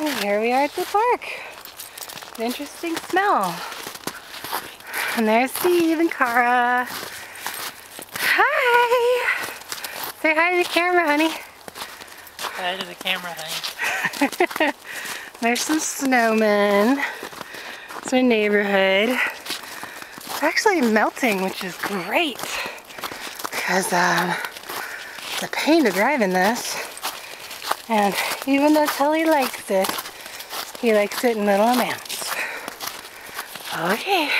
And here we are at the park. An interesting smell. And there's Steve and Cara. Hi! Say hi to the camera, honey. Hi to the camera, honey. there's some snowmen. It's my neighborhood. It's actually melting, which is great. Because um, it's a pain to drive in this. And even though Tully likes it, he likes it in little amounts. Okay.